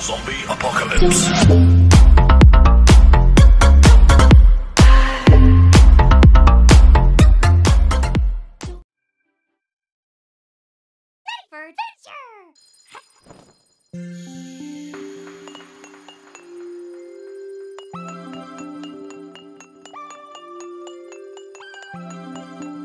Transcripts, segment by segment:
Zombie apocalypse. Ready for adventure! Thank you.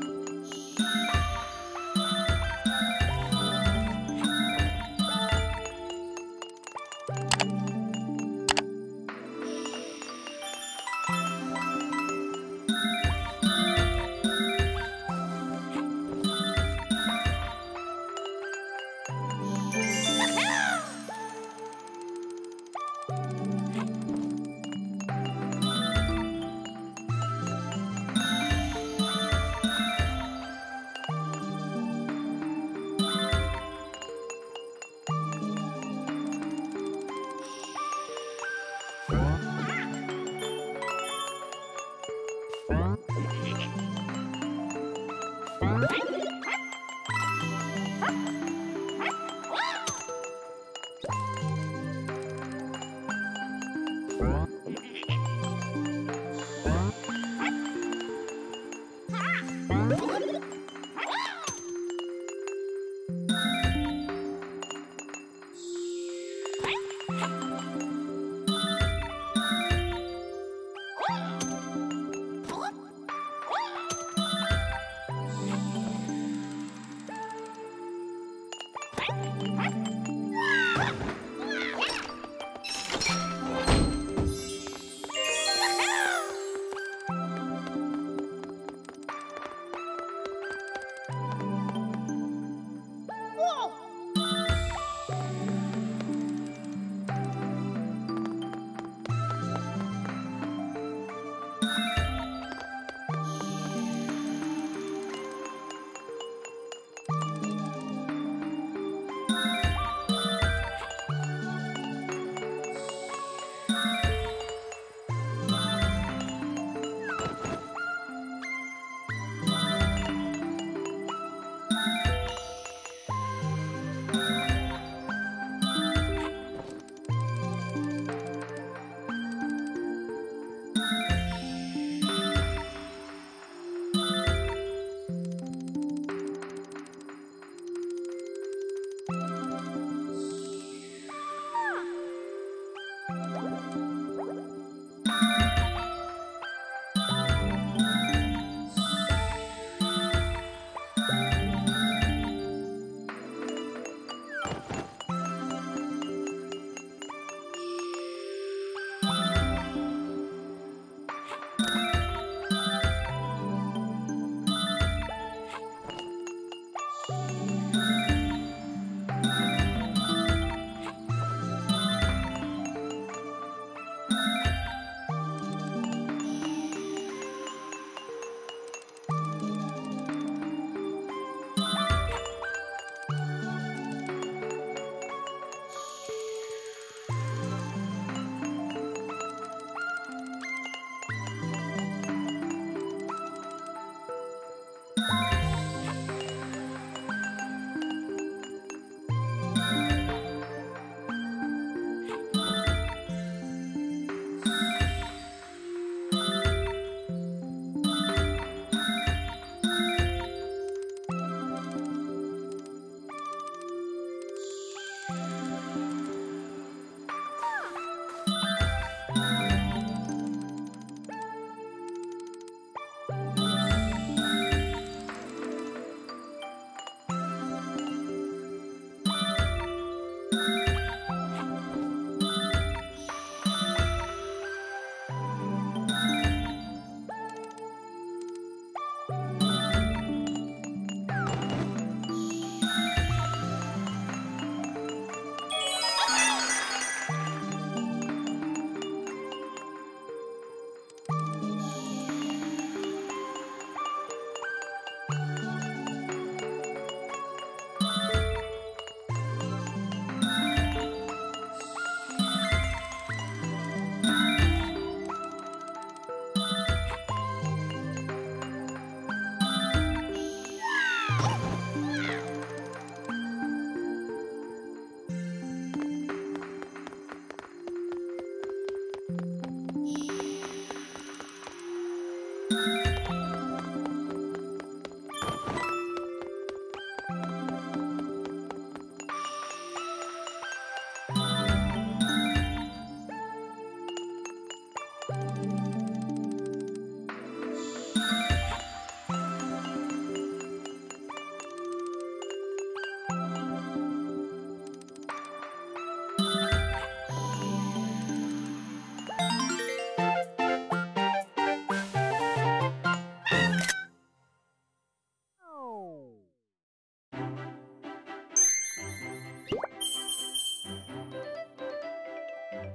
Whoa!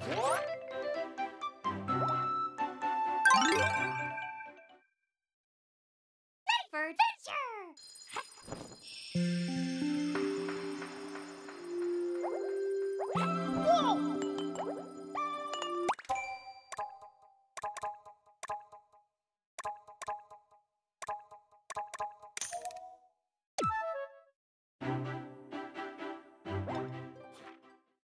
Safe adventure!